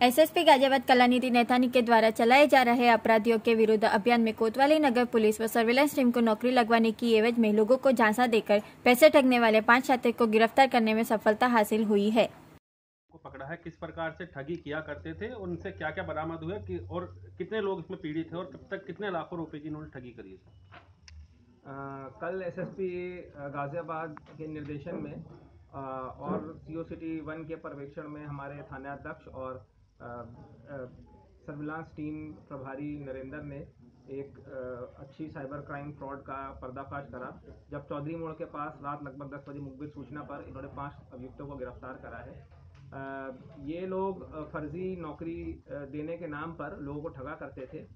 SSP Ghaziabad Kalanidhi Naithani के द्वारा चलाए जा रहे अपराधियों के विरुद्ध अभियान में कोतवाली नगर पुलिस व सर्विलांस टीम को नौकरी लगवाने की एवज में लोगों को झांसा देकर पैसे ठगने वाले पाँच छात्र को गिरफ़्तार करने में सफलता हासिल हुई है। को पकड़ा है किस प्रकार से ठगी किया करते थे उनसे क्या क्या बरामद हुए कि और कितने लोग इसमें पीड़ित थे और कब तक कितने लाखों रुपए की इन्होंने ठगी करी है? कल एसएसपी गाज़ियाबाद के निर्देशन में अ, और सीओ सिटी वन के पर्यवेक्षण में हमारे थानाध्यक्ष और सर्विलांस टीम प्रभारी नरेंद्र ने एक अच्छी साइबर क्राइम फ्रॉड का पर्दाफाश करा, जब चौधरी मोड़ के पास रात लगभग दस बजे मुखबिर सूचना पर इन्होंने पाँच अभियुक्तों को गिरफ़्तार करा है। ये लोग फर्जी नौकरी देने के नाम पर लोगों को ठगा करते थे।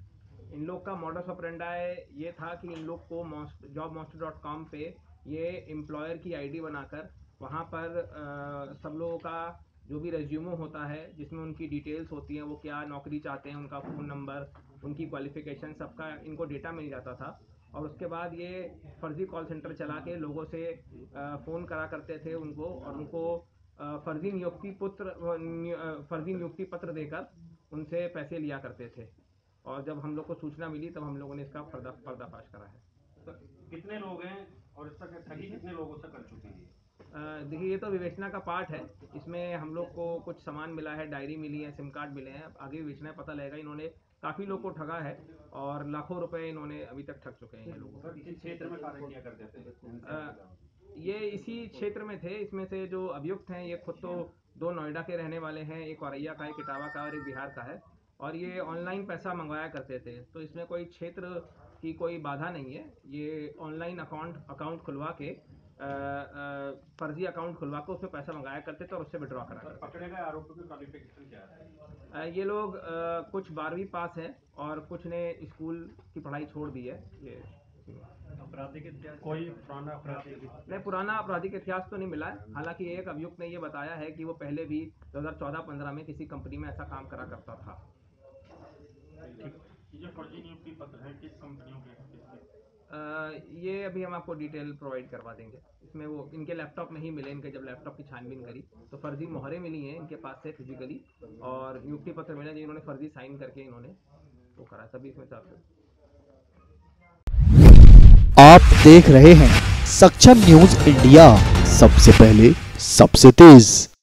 इन लोग का मॉडस ऑपरेंडाई ये था कि इन लोग को जॉब मॉन्स्टर डॉट कॉम पे ये एम्प्लॉयर की आईडी बनाकर वहाँ पर सब लोगों का जो भी रेज्यूमो होता है, जिसमें उनकी डिटेल्स होती हैं, वो क्या नौकरी चाहते हैं, उनका फ़ोन नंबर उनकी क्वालिफिकेशन सबका इनको डेटा मिल जाता था। और उसके बाद ये फर्जी कॉल सेंटर चला के लोगों से फ़ोन करा करते थे उनको और उनको फर्जी नियुक्ति पुत्र फर्जी नियुक्ति पत्र देकर उनसे पैसे लिया करते थे। और जब हम लोग को सूचना मिली, तब हम लोगों ने इसका पर्दा, पर्दाफाश करा है। तो कितने लोग हैं और इस तक ठगी कितने लोगों से कर चुके हैं? देखिए ये तो विवेचना का पार्ट है। इसमें हम लोग को कुछ सामान मिला है डायरी मिली है सिम कार्ड मिले हैं। आगे विवेचना पता लगेगा इन्होंने काफ़ी लोग को ठगा है और लाखों रुपए इन्होंने अभी तक ठग चुके हैं ये लोग। इसी क्षेत्र में कार्य ये इसी क्षेत्र में थे। इसमें से जो अभियुक्त हैं ये खुद तो दो नोएडा के रहने वाले हैं एक औरैया का एक इटावा का और एक बिहार का है। और ये ऑनलाइन पैसा मंगवाया करते थे। तो इसमें कोई क्षेत्र की कोई बाधा नहीं है। ये ऑनलाइन अकाउंट अकाउंट खुलवा के फर्जी अकाउंट खुलवा कर उसमें पैसा मंगाया करते थे और उससे विड्रॉ करा करते पकड़े गए आरोपियों की क्वालिफिकेशन क्या है? ये लोग कुछ बारहवीं पास हैं और कुछ ने स्कूल की पढ़ाई छोड़ दी है। ये आपराधिक इतिहास? कोई पुराना आपराधिक नहीं पुराना आपराधिक इतिहास तो नहीं मिला है। हालाँकि एक अभियुक्त ने ये बताया है कि वो पहले भी 2014-15 में किसी कंपनी में ऐसा काम करा करता था। ये फर्जी नियुक्ति पत्र है किस कंपनियों के? ये अभी हम आपको डिटेल प्रोवाइड करवा देंगे। इसमें वो इनके लैपटॉप में ही मिले, इनके जब लैपटॉप की छानबीन करी तो फर्जी मोहरें मिली हैं इनके पास से फिजिकली और नियुक्ति पत्र मिला जो इन्होंने फर्जी साइन करके इन्होंने वो करा। तभी इसमें चार आप देख रहे हैं सक्षम न्यूज़ इंडिया। सबसे पहले, सबसे तेज।